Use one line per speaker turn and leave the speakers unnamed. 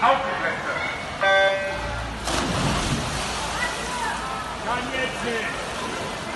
Auf die Dann jetzt nicht.